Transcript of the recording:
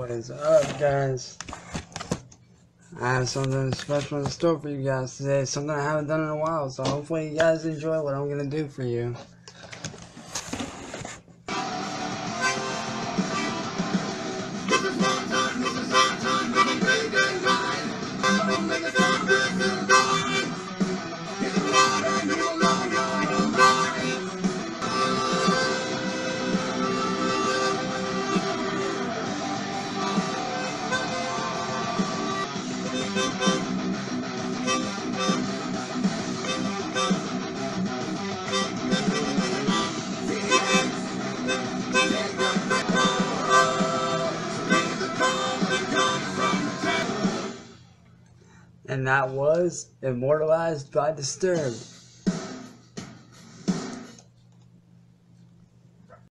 What is up, guys? I have something special in store for you guys today. Something I haven't done in a while. So hopefully you guys enjoy what I'm gonna do for you. And that was Immortalized by Disturbed.